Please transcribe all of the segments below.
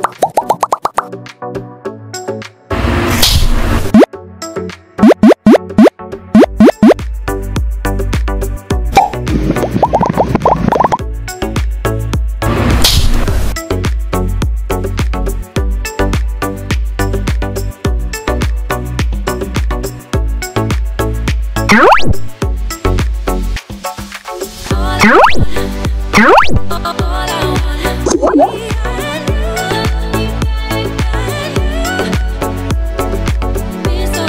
Oh, oh, oh.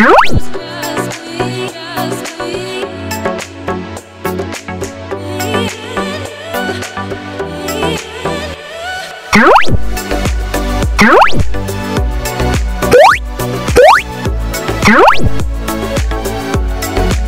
áo.